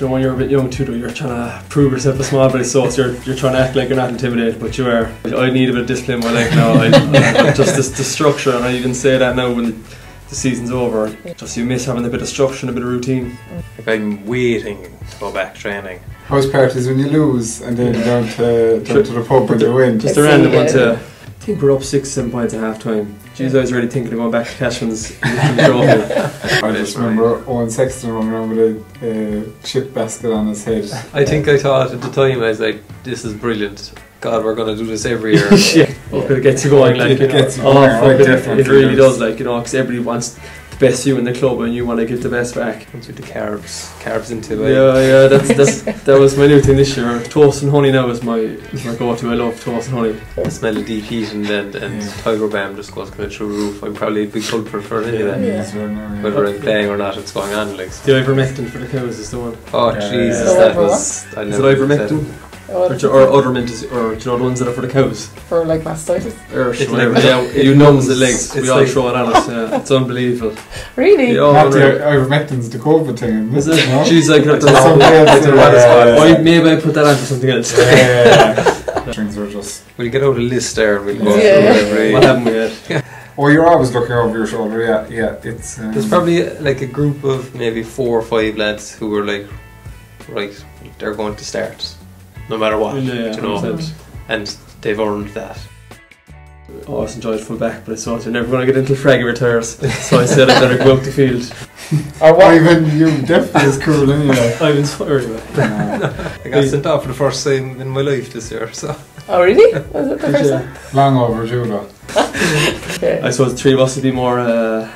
you know when you're a bit young too, though, you're trying to prove yourself a small bit of sauce. You're you're trying to act like you're not intimidated, but you are. I need a bit of discipline in my life now. I, I, just this, the structure, and I even say that now when the season's over. Just you miss having a bit of structure and a bit of routine. Like I'm waiting to go back training. House parties when you lose and then down to down to the pub when you win. Just a random one to. I think we're up six, seven points at half time. Jeez, I was already thinking of going back to Cashman's trophy. I just remember Owen Sexton running around with a uh, chip basket on his head. I think I thought at the time I was like, "This is brilliant. God, we're going to do this every year." yeah, but it gets you going. Like, it you know, gets you oh, going, fuck it, it really does. does. Like you know, because everybody wants the best you in the club, and you want to give the best back. Once with the carbs, carbs into it. Yeah, yeah, that's that's that was my new thing this year. Toast and honey now is my is my go-to. I love toast and honey. The smell of deep heat and and, and Yeah. Tiger Balm just goes kind of through the roof. I'm probably a big culprit for it anyway. Yeah, so, yeah. Whether I'm playing or not, it's going on. Like, The ivermectin for the cows is the one. oh Yeah, Jesus, yeah. that was. I Is it never ivermectin? Oh, Or, or other mint is, or do you know the ones that are for the cows? for like mastitis. Or whatever. yeah, you numbs the numbs- legs. it's We all like- throw it on us. Yeah, it's unbelievable. Really? Yeah, oh, Not the unreal. ivermectin's the COVID thing, Is it? it? No? Jeez, I could have something done else, yeah, yeah, yeah. Or maybe I put that on for something else. Yeah. Drinks are just. We'll get out a list there and we'll go Yeah. through every. What haven't we had? Oh, you're always looking over your shoulder. Yeah, yeah. It's. Um, There's probably like a group of maybe four or five lads who were like, right, they're going to start, no matter what, Yeah, you know, 100%. and they've earned that. I always enjoyed full back, but I saw you're never going to get until Fraggy retires. So I said I better go out the field. Or what? Ivan, you definitely is cool anyway. I'm inspired by it. Uh, I got sent off for the first time in my life this year, so Oh, really? Was it the first Yeah. time? long overdue though. Okay. I suppose the three of us would be more uh,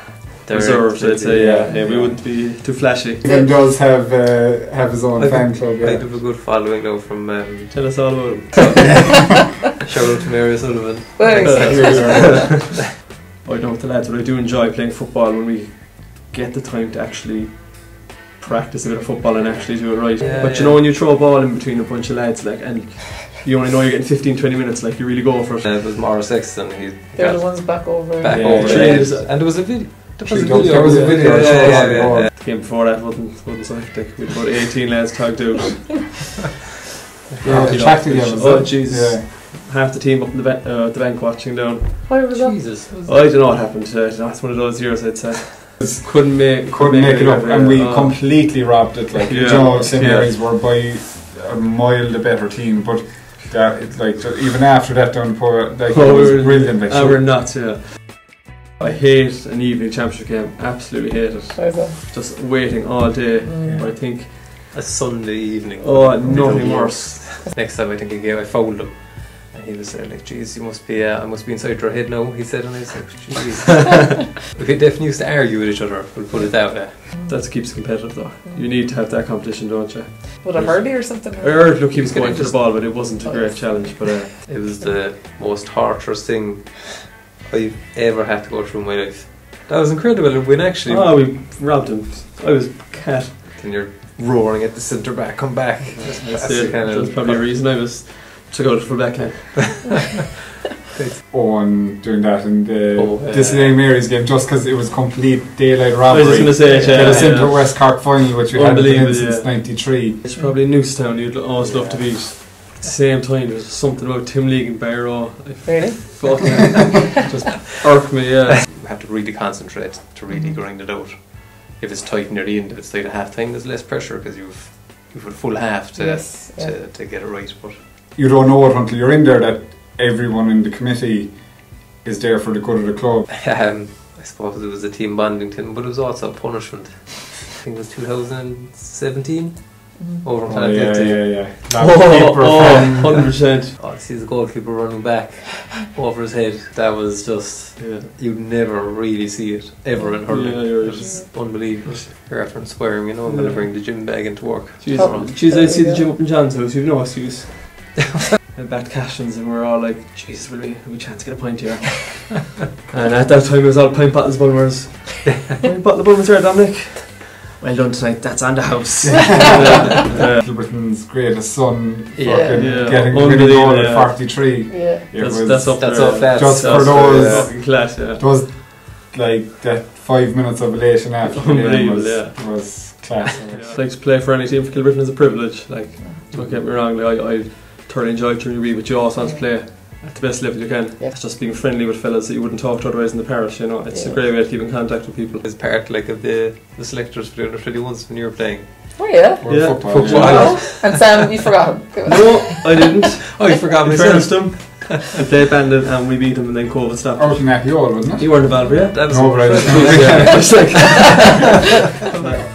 They're- reserved, I'd say. Yeah. yeah. yeah, we wouldn't be too flashy. Ivan does have uh, have his own I fan think- club. I Yeah. have a good following though from um, Tell us all about him. shout out to Mary Sullivan. Thanks. I don't know with the lads, but I do enjoy playing football when we get the time to actually practice a bit of football and actually do it right. Yeah, but you know when you throw a ball in between a bunch of lads, like, and you only know you're getting 15, 20 minutes, like, you really go for it. Uh, it was Morris Sexton. He They're the ones back over. back Yeah, over yeah. the head. Trainers. and there was a video. There was a There video. was a video, Yeah, yeah, yeah, was yeah, yeah. The game before that wasn't, wasn't so hectic. We had about 18 lads tagged out. Yeah, the track. Oh, so- Jesus. Yeah. Half the team up in the, ben- uh, the bank watching down. Why was that? Jesus. Oh, I don't know what happened. Uh, that's one of those years I'd say. Couldn't make, Couldn't make it up, and we uh, completely robbed it. Like Yeah. you know, Yeah. Were by a mile the better team, but that it's like even after that down poor, like Oh, it was we were- brilliant. Like, Uh, so- we're nuts, yeah. I hate an evening championship game. Absolutely hate it. Why? Just waiting all day. Mm. But I think, A Sunday evening. oh, nothing worse. Next time I think again I fouled him. And he was there like, jeez, you must be, uh, I must be inside your head now, he said, and I was like, jeez. we definitely used to argue with each other, we'll put it that way. That keeps it competitive though. You need to have that competition, don't you? Would a hurley or something? I heard look, he was gonna the ball, but it wasn't a great challenge. But uh, It was the most torturous thing I've ever had to go through in my life. That was incredible, and when actually, oh, we robbed him. I was cat. and you're roaring at the centre back, come back. That's, That's it. the kind of- That's probably a reason I was took out for back line. Owen doing that in the uh, Oh, this yeah. Mary's game just because it was complete daylight robbery. I was just gonna say, it, Get yeah, us yeah. West Cork final, which we hadn't been in since yeah. '93. It's probably Newcestown you'd always love to beat. At the same time, there's something about Timoleague and Barryroe. Really? fucking just irk me. Yeah. You have to really concentrate to really grind it out. If it's tight near the end, if it's tight at half time, there's less pressure because you've you've a full half to, Yes. Yeah. to, to get it right. But You don't know it until you're in there that everyone in the committee is there for the good of the club. um, I suppose it was a team bonding thing, but it was also a punishment. I think it was 2017 Mhm. Mm-hmm. over in Oh, yeah, Clonakilty. yeah, yeah. Oh, That keeper from- 100%. Oh, I see the goalkeeper running back over his head. That was just Yeah. you never really see it ever in hurling. Yeah, you're it was unbelievable. You're after swearing, you know, I'm Yeah. gonna bring the gym bag into work. Jeez, Oh. jeez, I see the gym up in John's house. You've no excuse. And back to Cashlands, and we're all like, Jesus, will we, will we chance to get a pint here? and at that time, it was all pint bottles, Bulmers. pint bottle of Bulmers there, Dominic. Well done tonight. That's on the house. Uh, greatest son fucking Yeah. Yeah, getting winning unbelievable, goal at 43. Yeah. It that's, was that's up That's there. up just That's for those. fucking class, yeah. It was like that five minutes of elation after the game was, yeah. was class. class. Like to play for any team for Kilbrittain is a privilege. Like, don't get me wrong, like, I, I thoroughly enjoy Trinity Reed, but you also want to play at the best level you can. Yeah. It's just being friendly with fellas that you wouldn't talk to otherwise in the parish, you know. It's Yeah. a great way to keep in contact with people. As part like of the, the selectors for the under 21s when you were playing. Oh yeah. Or Yeah. football. Football. Oh, yeah. Oh, and Sam, you forgot him. No, I didn't. Oh, you forgot me. fairness to him, I played bandit and we beat him and then COVID stopped. Out in Ahiohill, wasn't it? You weren't involved, yeah? That was No, but I Yeah, it's like-